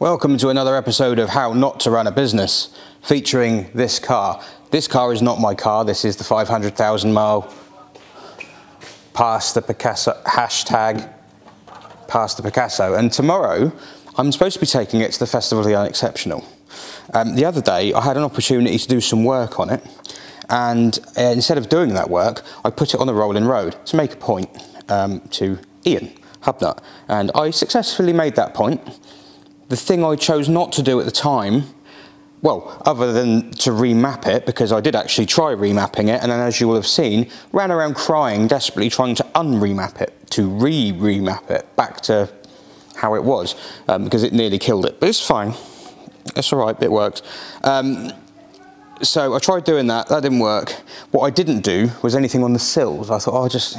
Welcome to another episode of How Not to Run a Business, featuring this car. This car is not my car, this is the 500,000 mile pass the Picasso, hashtag pass the Picasso. And tomorrow, I'm supposed to be taking it to the Festival of the Unexceptional. Um, the other day, I had an opportunity to do some work on it, and uh, instead of doing that work, I put it on the rolling road to make a point um, to Ian Hubnut, and I successfully made that point. The thing I chose not to do at the time, well, other than to remap it, because I did actually try remapping it, and then as you will have seen, ran around crying, desperately trying to unremap it, to re-remap it back to how it was, um, because it nearly killed it. But it's fine. It's all right, it works. Um, so I tried doing that, that didn't work. What I didn't do was anything on the sills. I thought, oh, just,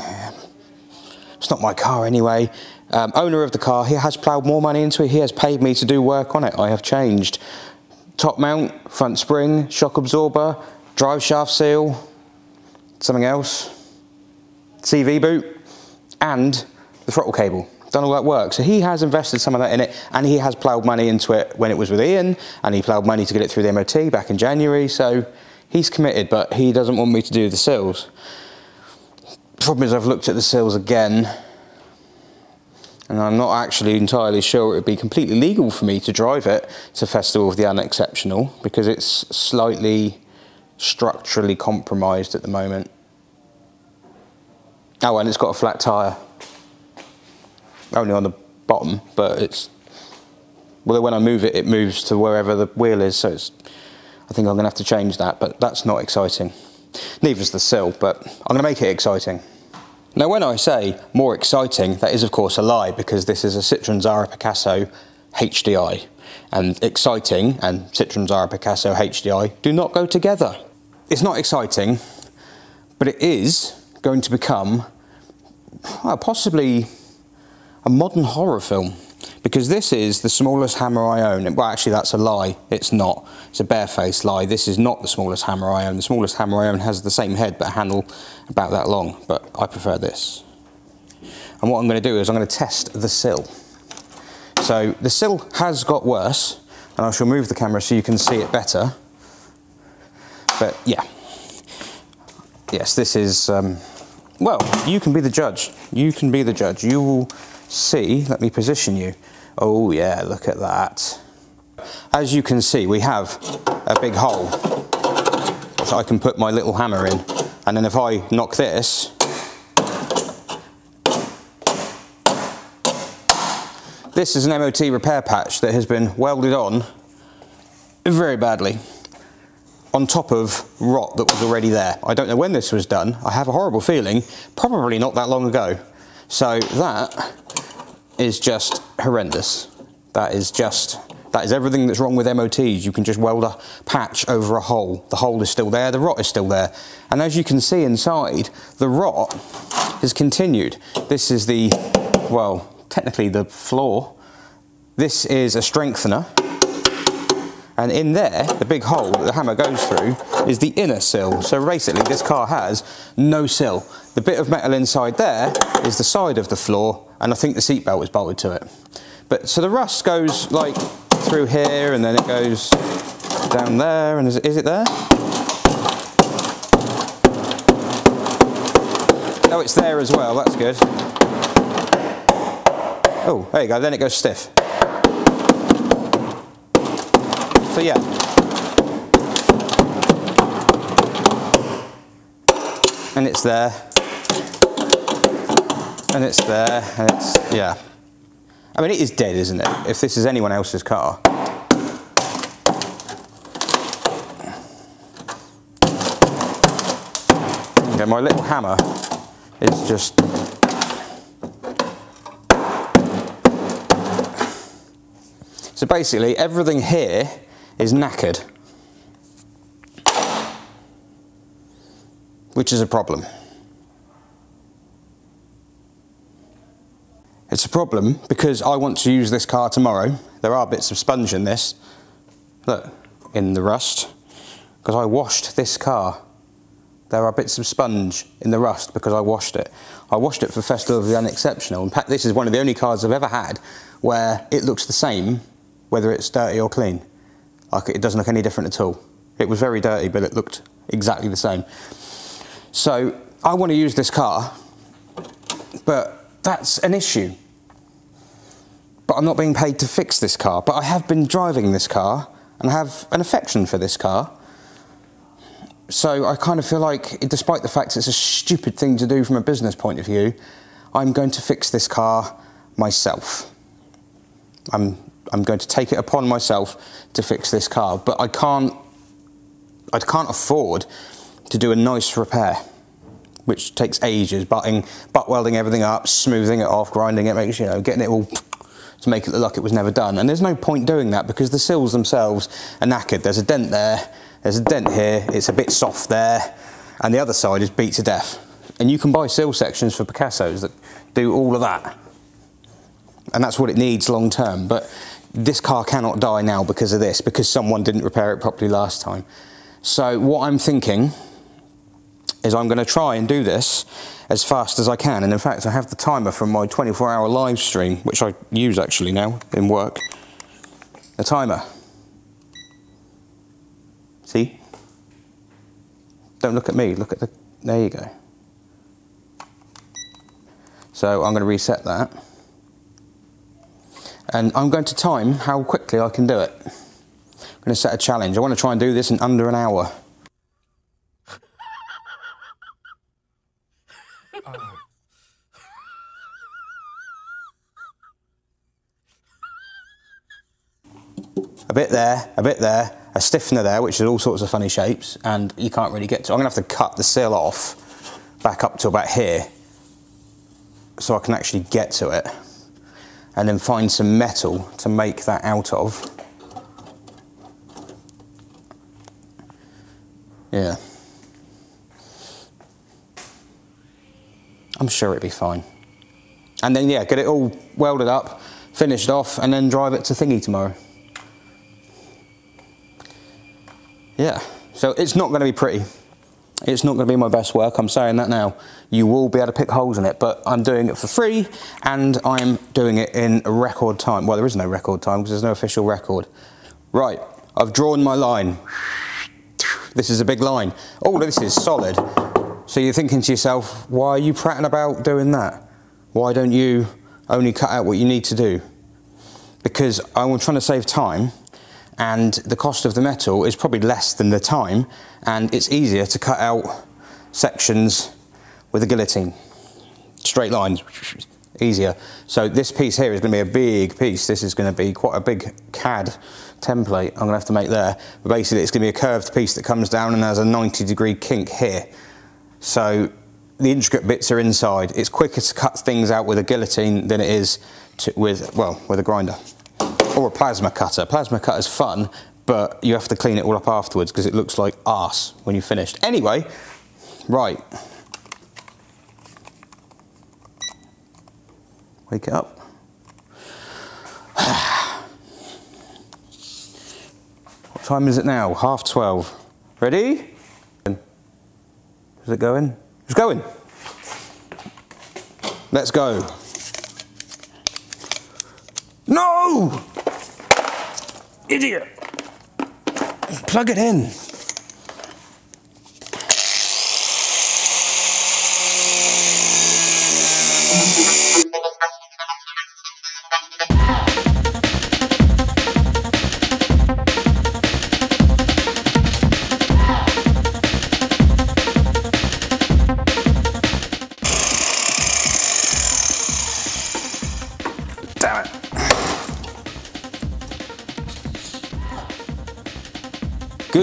it's not my car anyway. Um, owner of the car, he has ploughed more money into it. He has paid me to do work on it. I have changed top mount, front spring, shock absorber, drive shaft seal, something else, CV boot, and the throttle cable done all that work. So he has invested some of that in it and he has ploughed money into it when it was with Ian and he ploughed money to get it through the MOT back in January. So he's committed, but he doesn't want me to do the sills. Problem is I've looked at the sills again and I'm not actually entirely sure it would be completely legal for me to drive it to Festival of the Unexceptional because it's slightly structurally compromised at the moment. Oh, and it's got a flat tyre only on the bottom, but it's, well, when I move it, it moves to wherever the wheel is, so it's, I think I'm gonna have to change that, but that's not exciting. Neither's the sill, but I'm gonna make it exciting. Now, when I say more exciting, that is of course a lie, because this is a Citroen Xsara Picasso HDI, and exciting and Citroen Xsara Picasso HDI do not go together. It's not exciting, but it is going to become well, possibly a modern horror film because this is the smallest hammer I own. Well, actually, that's a lie. It's not. It's a barefaced lie. This is not the smallest hammer I own. The smallest hammer I own has the same head but a handle about that long, but I prefer this. And what I'm going to do is I'm going to test the sill. So the sill has got worse, and I shall move the camera so you can see it better. But yeah, yes, this is, um, well, you can be the judge. You can be the judge. You will see, let me position you. Oh yeah, look at that. As you can see, we have a big hole which I can put my little hammer in. And then if I knock this, this is an MOT repair patch that has been welded on very badly on top of rot that was already there. I don't know when this was done. I have a horrible feeling, probably not that long ago. So that is just horrendous. That is just, that is everything that's wrong with MOTs. You can just weld a patch over a hole. The hole is still there, the rot is still there. And as you can see inside, the rot has continued. This is the, well, technically the floor. This is a strengthener. And in there, the big hole that the hammer goes through is the inner sill. So basically this car has no sill. The bit of metal inside there is the side of the floor and I think the seatbelt was bolted to it. But so the rust goes like through here and then it goes down there and is it, is it there? Oh, it's there as well, that's good. Oh, there you go, then it goes stiff. So yeah. And it's there and it's there, and it's, yeah. I mean, it is dead, isn't it? If this is anyone else's car. Okay, my little hammer is just So basically everything here is knackered, which is a problem. It's a problem because I want to use this car tomorrow. There are bits of sponge in this. Look, in the rust. Because I washed this car. There are bits of sponge in the rust because I washed it. I washed it for Festival of the Unexceptional. In fact, this is one of the only cars I've ever had where it looks the same whether it's dirty or clean. Like it doesn't look any different at all. It was very dirty, but it looked exactly the same. So I want to use this car, but that's an issue. But I'm not being paid to fix this car. But I have been driving this car and have an affection for this car. So I kind of feel like, despite the fact it's a stupid thing to do from a business point of view, I'm going to fix this car myself. I'm, I'm going to take it upon myself to fix this car, but I can't, I can't afford to do a nice repair, which takes ages, butting, butt welding everything up, smoothing it off, grinding it, making, you know, getting it all to make it look like it was never done. And there's no point doing that because the sills themselves are knackered. There's a dent there, there's a dent here, it's a bit soft there, and the other side is beat to death. And you can buy sill sections for Picassos that do all of that. And that's what it needs long term. But this car cannot die now because of this, because someone didn't repair it properly last time. So what I'm thinking is I'm going to try and do this as fast as I can. And in fact, I have the timer from my 24 hour live stream, which I use actually now in work. The timer. See? Don't look at me, look at the, there you go. So I'm going to reset that. And I'm going to time how quickly I can do it. I'm going to set a challenge. I want to try and do this in under an hour. a bit there, a bit there, a stiffener there, which is all sorts of funny shapes, and you can't really get to. I'm gonna have to cut the sill off back up to about here so I can actually get to it and then find some metal to make that out of. Yeah. I'm sure it'd be fine. And then, yeah, get it all welded up, finished off, and then drive it to Thingy tomorrow. Yeah, so it's not going to be pretty. It's not going to be my best work, I'm saying that now. You will be able to pick holes in it, but I'm doing it for free and I'm doing it in a record time. Well, there is no record time because there's no official record. Right, I've drawn my line. This is a big line. All this is solid. So you're thinking to yourself, why are you prattling about doing that? Why don't you only cut out what you need to do? Because I'm trying to save time and the cost of the metal is probably less than the time and it's easier to cut out sections with a guillotine. Straight lines, easier. So this piece here is going to be a big piece. This is going to be quite a big CAD template I'm going to have to make there. But basically it's going to be a curved piece that comes down and has a 90 degree kink here. So the intricate bits are inside. It's quicker to cut things out with a guillotine than it is to, with, well, with a grinder or a plasma cutter. Plasma cutter's fun, but you have to clean it all up afterwards because it looks like arse when you're finished. Anyway, right. Wake it up. what time is it now? Half 12. Ready? Is it going? It's going. Let's go. No! Idiot! Plug it in.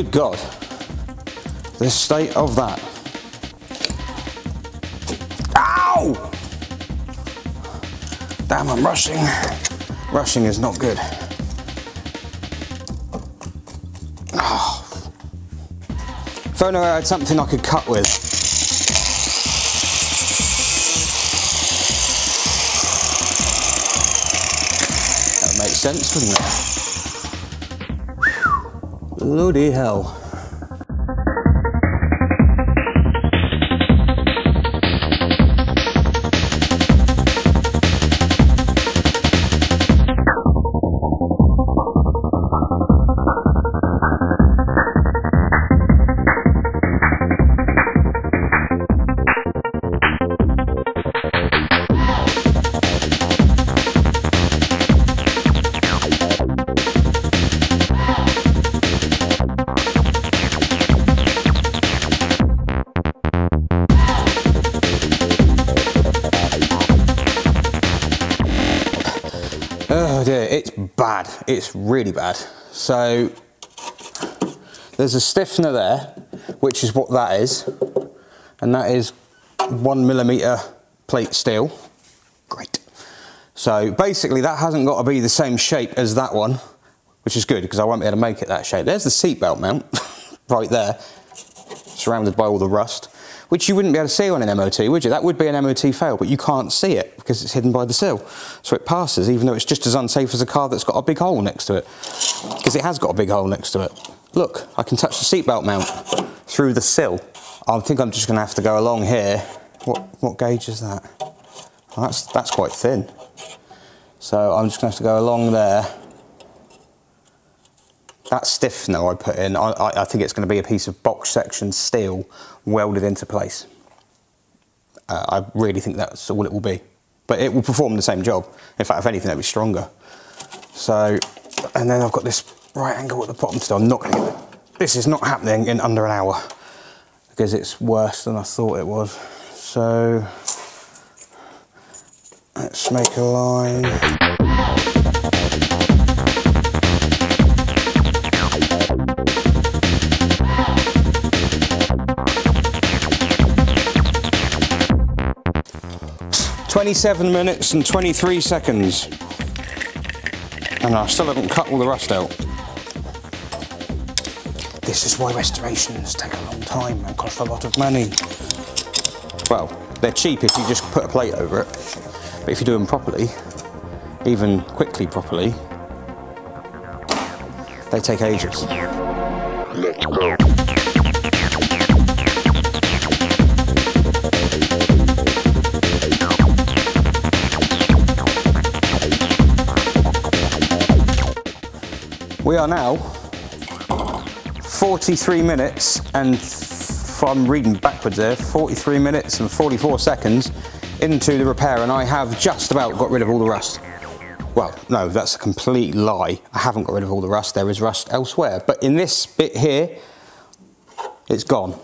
Good God. The state of that. Ow! Damn, I'm rushing. Rushing is not good. Oh. If only I had something I could cut with. That would make sense, wouldn't it? Bloody hell. Really bad. So there's a stiffener there, which is what that is. And that is one millimeter plate steel. Great. So basically that hasn't got to be the same shape as that one, which is good because I won't be able to make it that shape. There's the seatbelt mount right there, surrounded by all the rust, which you wouldn't be able to see on an MOT, would you? That would be an MOT fail, but you can't see it because it's hidden by the sill. So it passes, even though it's just as unsafe as a car that's got a big hole next to it, because it has got a big hole next to it. Look, I can touch the seatbelt mount through the sill. I think I'm just going to have to go along here. What, what gauge is that? That's, that's quite thin. So I'm just going to have to go along there. That stiffener I put in, I, I think it's going to be a piece of box section steel welded into place. Uh, I really think that's all it will be. But it will perform the same job. In fact, if anything, it'll be stronger. So, and then I've got this right angle at the bottom still. I'm not going to get. This is not happening in under an hour because it's worse than I thought it was. So, let's make a line. Twenty-seven minutes and twenty-three seconds, and I still haven't cut all the rust out. This is why restorations take a long time and cost a lot of money. Well, they're cheap if you just put a plate over it, but if you do them properly, even quickly properly, they take ages. Let's go. We are now 43 minutes and I'm reading backwards there, 43 minutes and 44 seconds into the repair and I have just about got rid of all the rust. Well, no, that's a complete lie. I haven't got rid of all the rust. There is rust elsewhere. But in this bit here, it's gone.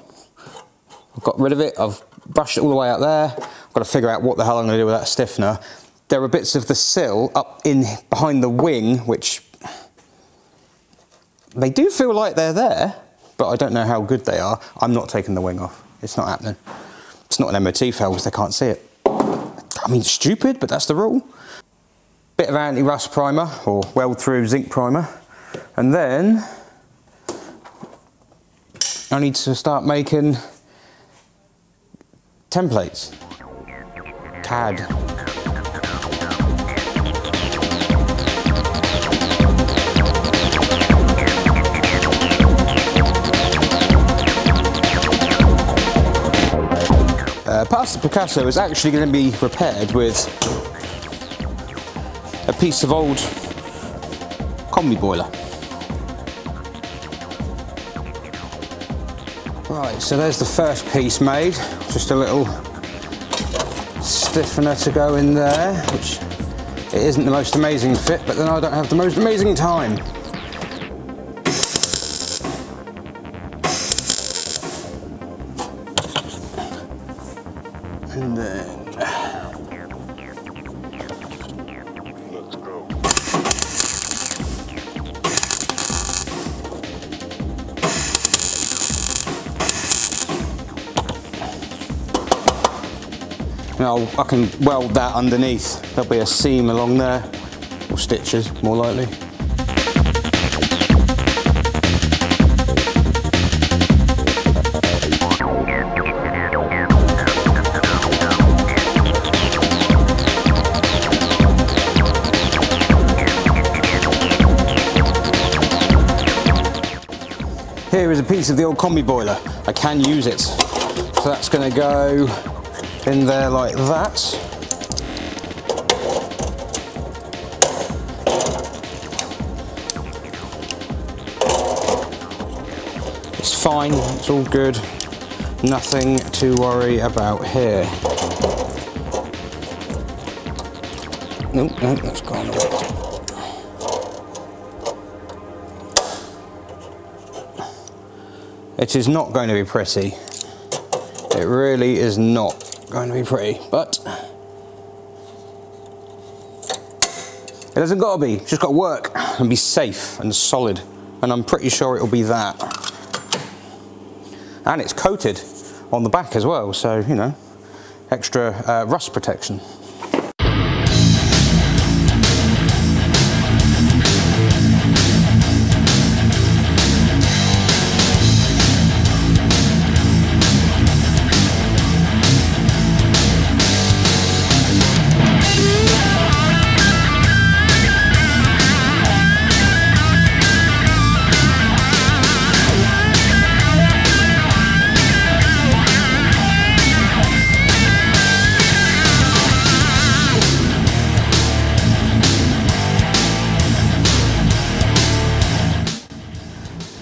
I've got rid of it. I've brushed it all the way out there. I've got to figure out what the hell I'm going to do with that stiffener. There are bits of the sill up in behind the wing, which they do feel like they're there, but I don't know how good they are. I'm not taking the wing off. It's not happening. It's not an MOT fail because they can't see it. I mean, stupid, but that's the rule. Bit of anti-rust primer or weld through zinc primer. And then I need to start making templates. CAD. Uh, Pass the Picasso is actually going to be repaired with a piece of old combi boiler. Right, so there's the first piece made. Just a little stiffener to go in there, which it isn't the most amazing fit, but then I don't have the most amazing time. I can weld that underneath. There'll be a seam along there, or stitches more likely. Here is a piece of the old combi boiler. I can use it. So that's going to go in there like that. It's fine, it's all good. Nothing to worry about here. Nope, nope, that's gone. It is not going to be pretty. It really is not going to be pretty, but It hasn't got to be. It's just got to work and be safe and solid. And I'm pretty sure it'll be that. And it's coated on the back as well, so you know, extra uh, rust protection.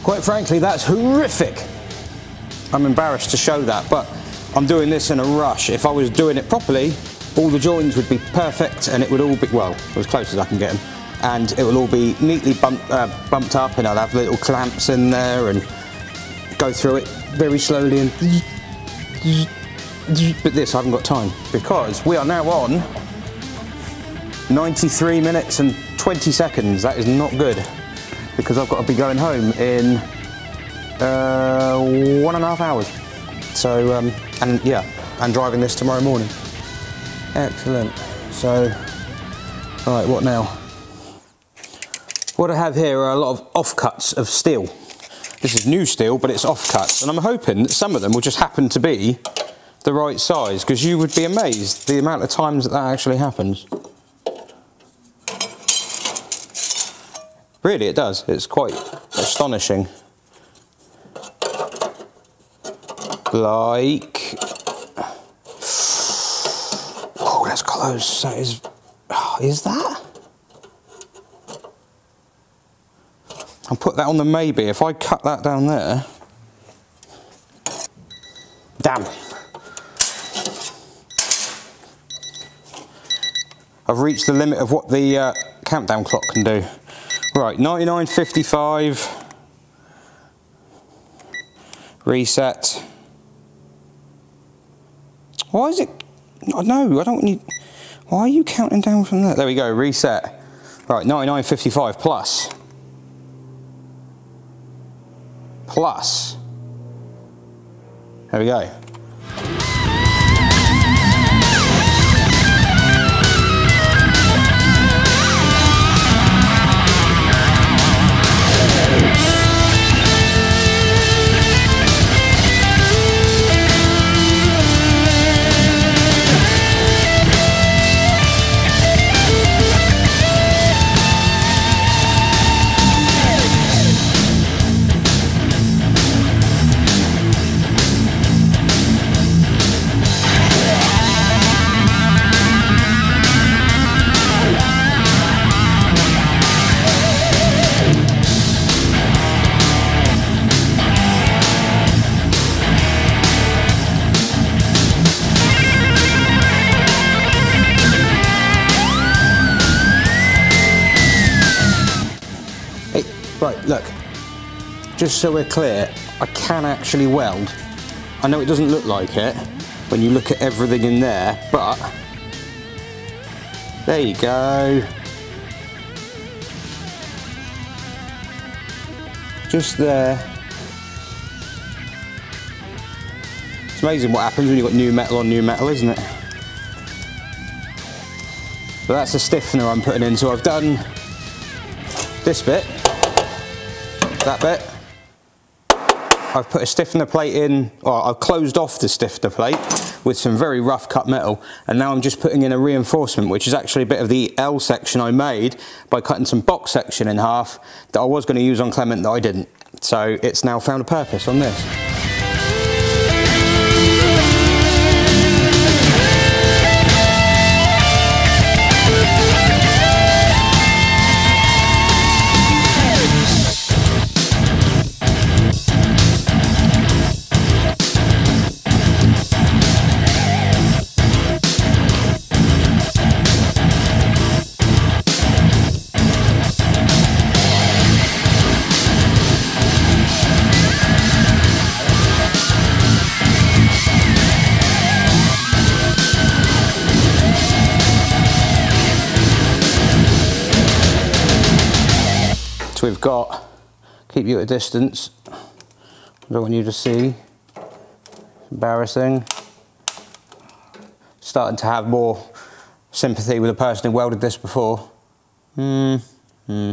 Quite frankly, that's horrific. I'm embarrassed to show that, but I'm doing this in a rush. If I was doing it properly, all the joins would be perfect and it would all be, well, as close as I can get them, and it will all be neatly bumped, uh, bumped up and I'll have little clamps in there and go through it very slowly and but this I haven't got time because we are now on 93 minutes and 20 seconds. That is not good because I've got to be going home in uh, one and a half hours. So, um, and yeah, and driving this tomorrow morning. Excellent. So, all right, what now? What I have here are a lot of offcuts of steel. This is new steel, but it's offcuts, and I'm hoping that some of them will just happen to be the right size, because you would be amazed the amount of times that that actually happens. Really, it does. It's quite astonishing. Like, oh, that's close. That is, is that? I'll put that on the maybe. If I cut that down there, damn. I've reached the limit of what the uh, countdown clock can do. Right, 99.55. Reset. Why is it? No, I don't need. Why are you counting down from that? There we go, reset. Right, 99.55 plus. Plus. There we go. So we're clear, I can actually weld. I know it doesn't look like it when you look at everything in there, but there you go. Just there. It's amazing what happens when you've got new metal on new metal, isn't it? But that's the stiffener I'm putting in, so I've done this bit, that bit. I've put a stiffener plate in, or I've closed off the stiffener plate with some very rough cut metal, and now I'm just putting in a reinforcement, which is actually a bit of the L section I made by cutting some box section in half that I was going to use on Clement that I didn't. So it's now found a purpose on this. Keep you at a distance. I don't want you to see. Embarrassing. Starting to have more sympathy with the person who welded this before. Hmm. Hmm.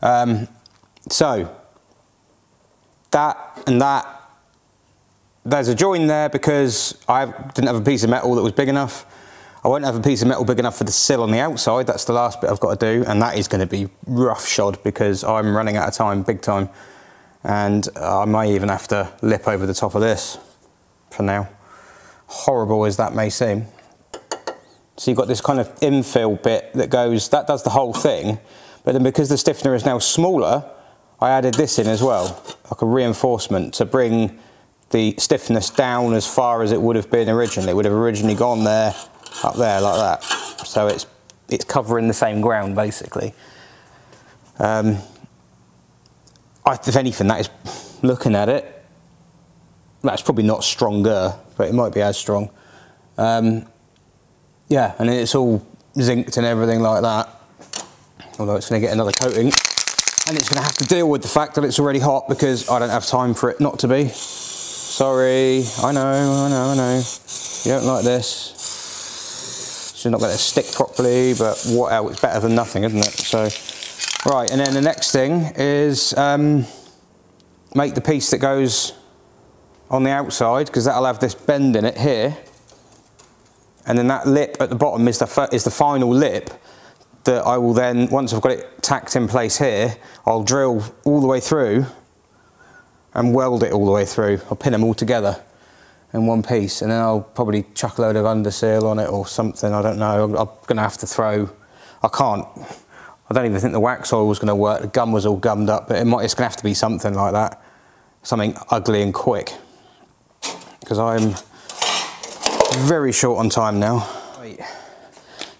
Um, so, that and that, there's a join there because I didn't have a piece of metal that was big enough. I won't have a piece of metal big enough for the sill on the outside. That's the last bit I've got to do. And that is going to be rough shod because I'm running out of time, big time. And I may even have to lip over the top of this for now. Horrible as that may seem. So you've got this kind of infill bit that goes, that does the whole thing. But then because the stiffener is now smaller, I added this in as well, like a reinforcement to bring the stiffness down as far as it would have been originally. It would have originally gone there, up there like that. So it's, it's covering the same ground basically. Um, I, if anything, that is, looking at it, that's probably not stronger, but it might be as strong. Um, yeah, and it's all zinced and everything like that. Although it's going to get another coating. And it's going to have to deal with the fact that it's already hot because I don't have time for it not to be. Sorry, I know, I know, I know. You don't like this. It's not going to stick properly, but what else? It's better than nothing, isn't it? So, right, and then the next thing is um, make the piece that goes on the outside because that'll have this bend in it here and then that lip at the bottom is the, is the final lip that I will then, once I've got it tacked in place here, I'll drill all the way through and weld it all the way through. I'll pin them all together in one piece and then I'll probably chuck a load of underseal on it or something, I don't know. I'm, I'm gonna have to throw, I can't, I don't even think the Waxoyl was gonna work, the gum was all gummed up, but it might, it's gonna have to be something like that. Something ugly and quick. Because I'm very short on time now.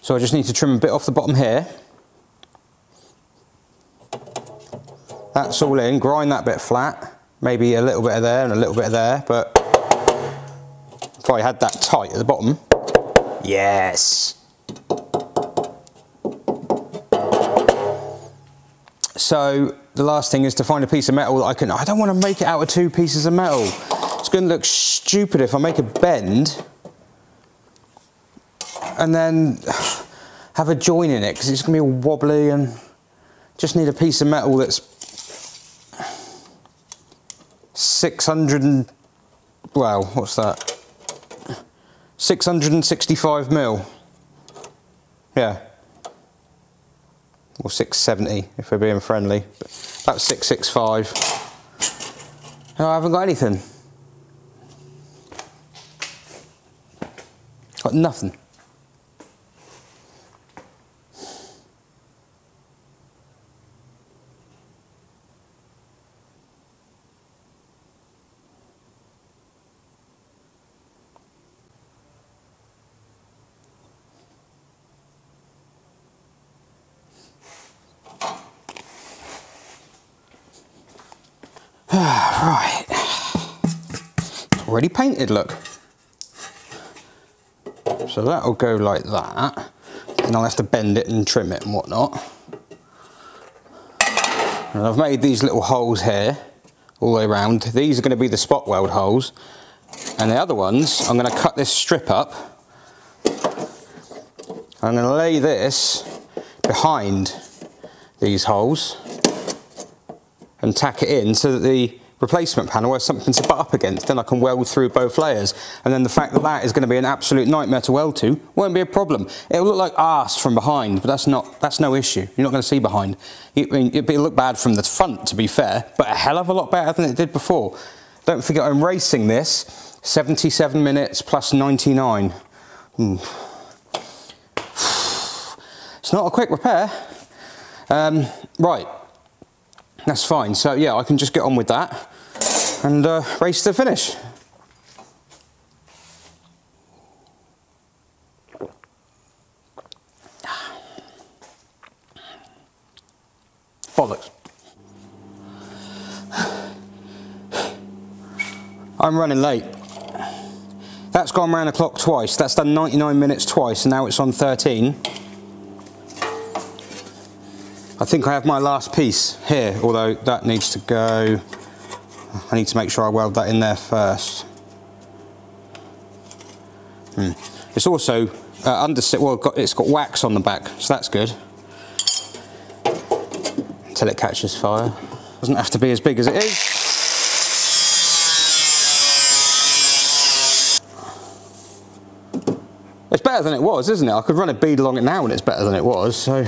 So I just need to trim a bit off the bottom here. That's all in, grind that bit flat. Maybe a little bit of there and a little bit of there, but if I had that tight at the bottom, yes. So the last thing is to find a piece of metal that I can, I don't want to make it out of two pieces of metal. It's going to look stupid if I make a bend and then have a join in it because it's going to be all wobbly and just need a piece of metal that's 600 and, well, what's that? 665 mil. Yeah. Or 670 if we're being friendly. About 665. No, I haven't got anything. Got nothing. right. Already painted, look. So that'll go like that. And I'll have to bend it and trim it and whatnot. And I've made these little holes here, all the way around. These are going to be the spot weld holes. And the other ones, I'm going to cut this strip up. I'm to lay this behind these holes and tack it in so that the replacement panel has something to butt up against, then I can weld through both layers. And then the fact that that is going to be an absolute nightmare to weld to won't be a problem. It'll look like arse from behind, but that's not that's no issue. You're not going to see behind. It, I mean, it'll look bad from the front, to be fair, but a hell of a lot better than it did before. Don't forget I'm racing this 77 minutes plus 99. Hmm. It's not a quick repair. Um, right, that's fine. So yeah, I can just get on with that and uh, race to the finish. Bollocks. I'm running late. That's gone round the clock twice. That's done 99 minutes twice and now it's on 13. I think I have my last piece here, although that needs to go. I need to make sure I weld that in there first. Hmm. It's also uh, under, well, got, it's got wax on the back, so that's good. Until it catches fire. Doesn't have to be as big as it is. It's better than it was, isn't it? I could run a bead along it now and it's better than it was, so.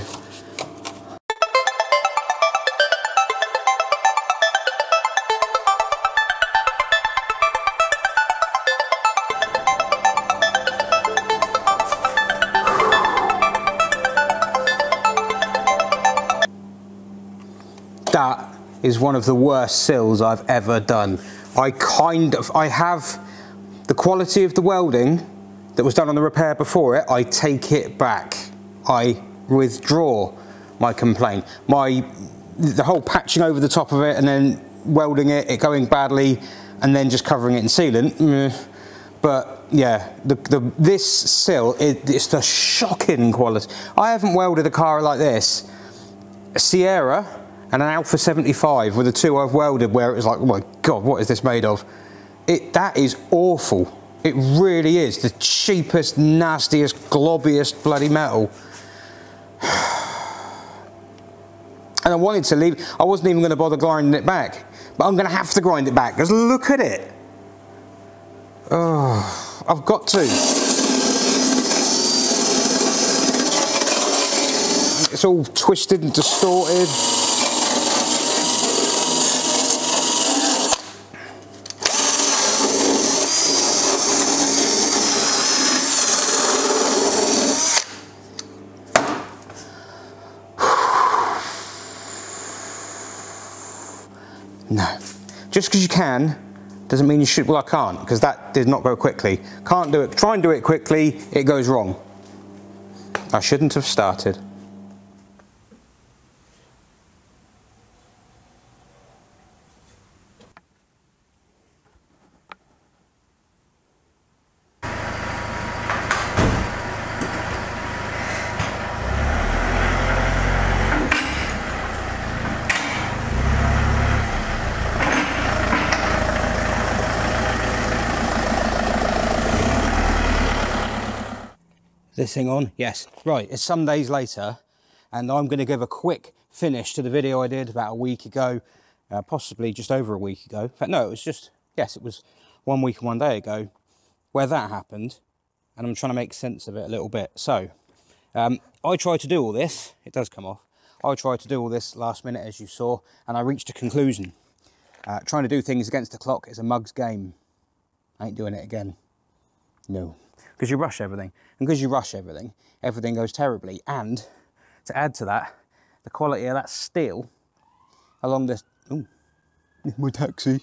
Is one of the worst sills I've ever done. I kind of, I have the quality of the welding that was done on the repair before it, I take it back. I withdraw my complaint. My, the whole patching over the top of it and then welding it, it going badly, and then just covering it in sealant. But yeah, the, the, this sill, it, it's the shocking quality. I haven't welded a car like this. Sierra and an Alfa 75 were the two I've welded where it was like, oh my God, what is this made of? It, that is awful. It really is the cheapest, nastiest, globbiest bloody metal. And I wanted to leave, I wasn't even going to bother grinding it back. But I'm going to have to grind it back because look at it. Oh, I've got to. It's all twisted and distorted. No. Just because you can doesn't mean you should. Well, I can't because that did not go quickly. Can't do it. Try and do it quickly, it goes wrong. I shouldn't have started. This thing on? Yes. Right, it's some days later, and I'm going to give a quick finish to the video I did about a week ago, uh, possibly just over a week ago. Fact, no, it was just, yes, it was one week and one day ago where that happened, and I'm trying to make sense of it a little bit. So, um, I tried to do all this, it does come off. I tried to do all this last minute, as you saw, and I reached a conclusion. Uh, trying to do things against the clock is a mug's game. I ain't doing it again. No because you rush everything. And because you rush everything, everything goes terribly. And to add to that, the quality of that steel along this, ooh, my taxi,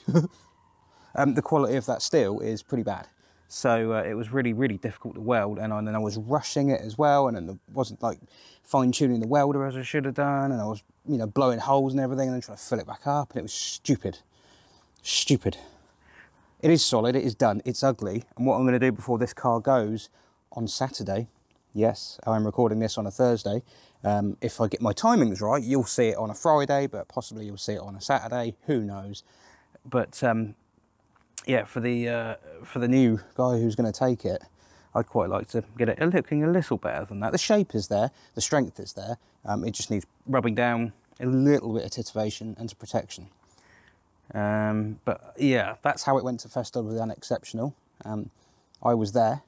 um, the quality of that steel is pretty bad. So uh, it was really, really difficult to weld. And, then I was rushing it as well. And it wasn't like fine tuning the welder as I should have done. And I was, you know, blowing holes and everything and then trying to fill it back up. And it was stupid, stupid. It is solid, it is done, it's ugly. And what I'm going to do before this car goes on Saturday, yes, I'm recording this on a Thursday. Um, if I get my timings right, you'll see it on a Friday, but possibly you'll see it on a Saturday, who knows. But um, yeah, for the, uh, for the new guy who's going to take it, I'd quite like to get it looking a little better than that. The shape is there, the strength is there. Um, it just needs rubbing down, a little bit of titivation and protection. Um, but yeah, that's how it went to Festival of the Unexceptional. Um, I was there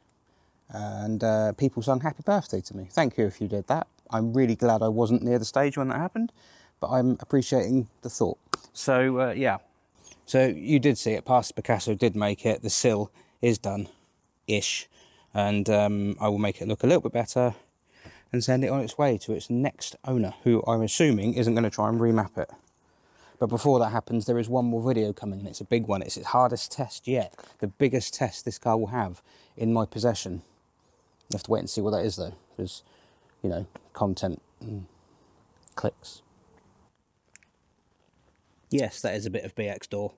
and uh, people sung happy birthday to me. Thank you if you did that. I'm really glad I wasn't near the stage when that happened, but I'm appreciating the thought. So uh, yeah, so you did see it, Past Picasso did make it, the sill is done-ish, and um, I will make it look a little bit better and send it on its way to its next owner, who I'm assuming isn't going to try and remap it. But before that happens, there is one more video coming and it's a big one. It's its hardest test yet. The biggest test this car will have in my possession. Have to wait and see what that is though, because, you know, content and clicks. Yes, that is a bit of BX door.